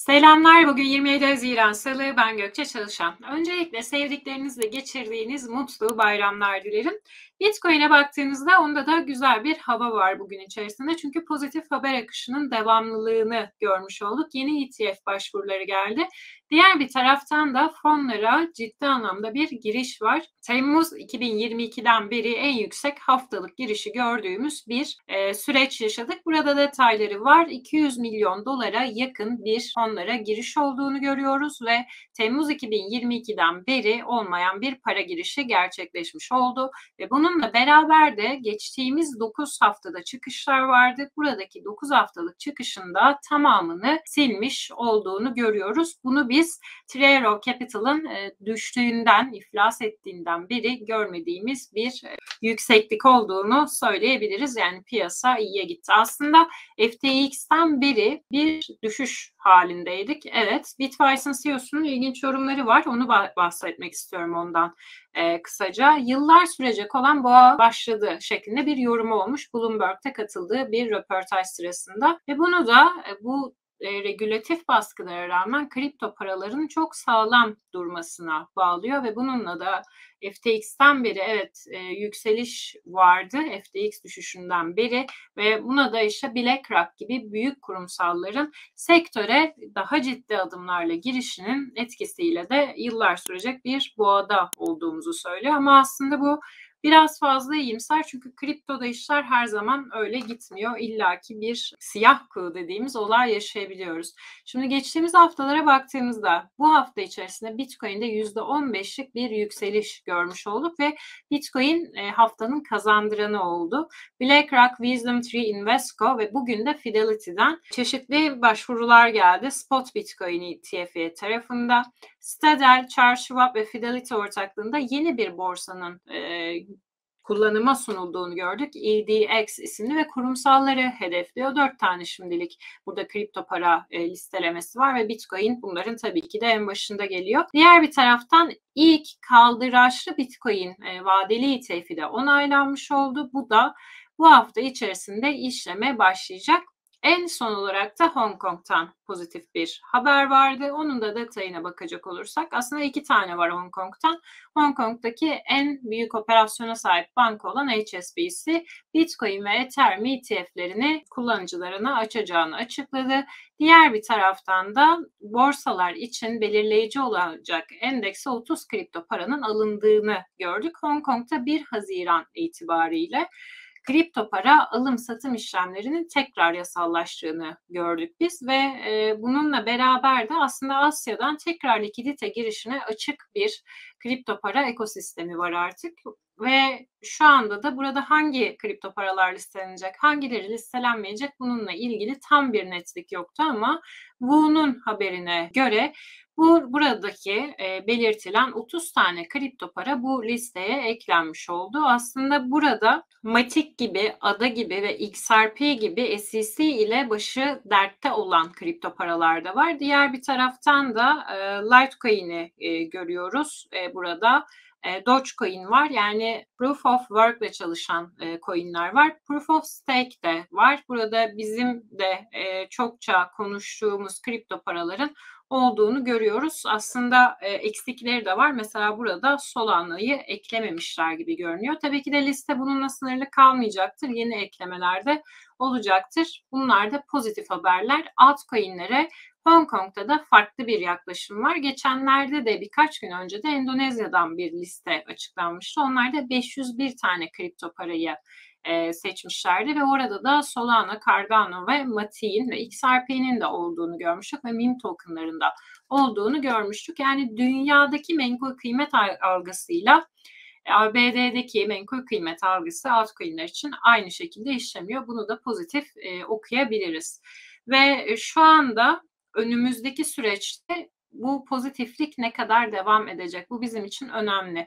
Selamlar. Bugün 27 Haziran Salı. Ben Gökçe Çalışan. Öncelikle sevdiklerinizle geçirdiğiniz mutlu bayramlar dilerim. Bitcoin'e baktığınızda onda da güzel bir hava var bugün içerisinde. Çünkü pozitif haber akışının devamlılığını görmüş olduk. Yeni ETF başvuruları geldi. Diğer bir taraftan da fonlara ciddi anlamda bir giriş var. Temmuz 2022'den beri en yüksek haftalık girişi gördüğümüz bir e, süreç yaşadık. Burada detayları var. 200 milyon dolara yakın bir fonlara giriş olduğunu görüyoruz ve Temmuz 2022'den beri olmayan bir para girişi gerçekleşmiş oldu ve bununla beraber de geçtiğimiz 9 haftada çıkışlar vardı. Buradaki 9 haftalık çıkışında tamamını silmiş olduğunu görüyoruz. Bunu biz Trero Capital'ın e, düştüğünden, iflas ettiğinden beri görmediğimiz bir e, yükseklik olduğunu söyleyebiliriz. Yani piyasa iyiye gitti. Aslında FTX'ten beri bir düşüş halindeydik. Evet, Bitwise'ın CEO'sunun ilginç yorumları var. Onu bahsetmek istiyorum ondan e, kısaca. Yıllar sürecek olan boğa başladı şeklinde bir yorumu olmuş. Bloomberg'te katıldığı bir röportaj sırasında. Ve bunu da e, bu e, regülatif baskılara rağmen kripto paraların çok sağlam durmasına bağlıyor ve bununla da FTX'ten beri evet e, yükseliş vardı FTX düşüşünden beri ve buna da işte BlackRock gibi büyük kurumsalların sektöre daha ciddi adımlarla girişinin etkisiyle de yıllar sürecek bir boğada olduğumuzu söylüyor. Ama aslında bu biraz fazla iyimser çünkü kriptoda işler her zaman öyle gitmiyor. İlla ki bir siyah kığ dediğimiz olay yaşayabiliyoruz. Şimdi geçtiğimiz haftalara baktığımızda bu hafta içerisinde Bitcoin'de %15'lik bir yükseliş görmüş olduk ve Bitcoin e, haftanın kazandıranı oldu. BlackRock, Wisdom Tree, Invesco ve bugün de Fidelity'den çeşitli başvurular geldi. Spot Bitcoin ETF tarafında. Stadel, Charles Schwab ve Fidelity ortaklığında yeni bir borsanın e, kullanıma sunulduğunu gördük. EDX isimli ve kurumsalları hedefliyor. Dört tane şimdilik burada kripto para e, listelemesi var ve Bitcoin bunların tabii ki de en başında geliyor. Diğer bir taraftan ilk kaldıraçlı Bitcoin e, vadeli ETF'i de onaylanmış oldu. Bu da bu hafta içerisinde işleme başlayacak. En son olarak da Hong Kong'tan pozitif bir haber vardı. Onun da detayına bakacak olursak aslında iki tane var Hong Kong'tan. Hong Kong'daki en büyük operasyona sahip banka olan HSBC, Bitcoin ve Ethereum ETF'lerini kullanıcılarına açacağını açıkladı. Diğer bir taraftan da borsalar için belirleyici olacak endekse 30 kripto paranın alındığını gördük. Hong Kong'da 1 Haziran itibariyle kripto para alım satım işlemlerinin tekrar yasallaştığını gördük biz ve e, bununla beraber de aslında Asya'dan tekrar likidite girişine açık bir kripto para ekosistemi var artık ve şu anda da burada hangi kripto paralar listelenecek, hangileri listelenmeyecek bununla ilgili tam bir netlik yoktu ama bunun haberine göre bu buradaki e, belirtilen 30 tane kripto para bu listeye eklenmiş oldu. Aslında burada Matic gibi, ADA gibi ve XRP gibi SEC ile başı dertte olan kripto paralar da var. Diğer bir taraftan da e, Litecoin'i e, görüyoruz e, burada e, Dogecoin var. Yani Proof of Work ile çalışan e, coinler var. Proof of Stake de var. Burada bizim de e, çokça konuştuğumuz kripto paraların olduğunu görüyoruz. Aslında e, eksikleri de var. Mesela burada Solana'yı eklememişler gibi görünüyor. Tabii ki de liste bununla sınırlı kalmayacaktır. Yeni eklemelerde olacaktır. Bunlar da pozitif haberler. Altcoin'lere Hong Kong'da da farklı bir yaklaşım var. Geçenlerde de birkaç gün önce de Endonezya'dan bir liste açıklanmıştı. Onlar da 501 tane kripto parayı e, seçmişlerdi ve orada da Solana, Cardano ve Matik'in ve XRP'nin de olduğunu görmüştük ve meme tokenlarında olduğunu görmüştük. Yani dünyadaki menkul kıymet algısıyla e, ABD'deki menkul kıymet algısı altcoin'ler için aynı şekilde işlemiyor. Bunu da pozitif e, okuyabiliriz. Ve şu anda önümüzdeki süreçte bu pozitiflik ne kadar devam edecek? Bu bizim için önemli.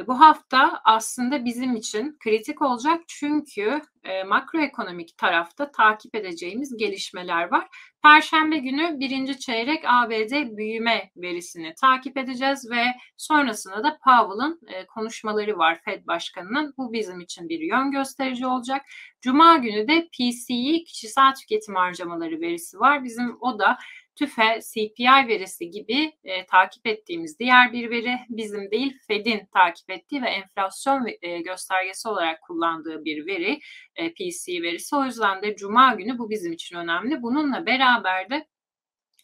E, bu hafta aslında bizim için kritik olacak çünkü e, makroekonomik tarafta takip edeceğimiz gelişmeler var. Perşembe günü birinci çeyrek ABD büyüme verisini takip edeceğiz ve sonrasında da Powell'ın e, konuşmaları var Fed Başkanı'nın. Bu bizim için bir yön gösterici olacak. Cuma günü de PCE kişisel tüketim harcamaları verisi var. Bizim o da TÜFE, CPI verisi gibi e, takip ettiğimiz diğer bir veri bizim değil Fed'in takip ettiği ve enflasyon e, göstergesi olarak kullandığı bir veri e, PC verisi. O yüzden de Cuma günü bu bizim için önemli. Bununla beraber de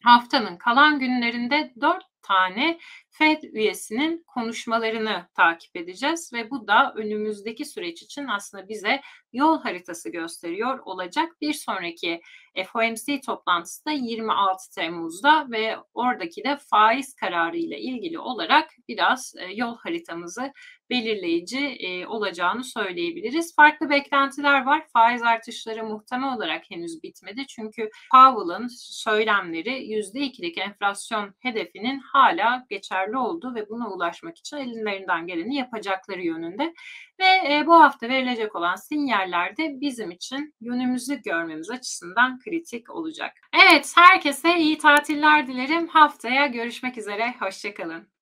haftanın kalan günlerinde 4 tane Fed üyesinin konuşmalarını takip edeceğiz ve bu da önümüzdeki süreç için aslında bize yol haritası gösteriyor olacak. Bir sonraki FOMC toplantısı da 26 Temmuz'da ve oradaki de faiz kararı ile ilgili olarak biraz e, yol haritamızı belirleyici e, olacağını söyleyebiliriz. Farklı beklentiler var. Faiz artışları muhtemel olarak henüz bitmedi. Çünkü Powell'ın söylemleri %2'lik enflasyon hedefinin hala geçerli olduğu ve buna ulaşmak için ellerinden geleni yapacakları yönünde. Ve e, bu hafta verilecek olan sinyaller de bizim için yönümüzü görmemiz açısından kritik olacak. Evet, herkese iyi tatiller dilerim. Haftaya görüşmek üzere. Hoşçakalın.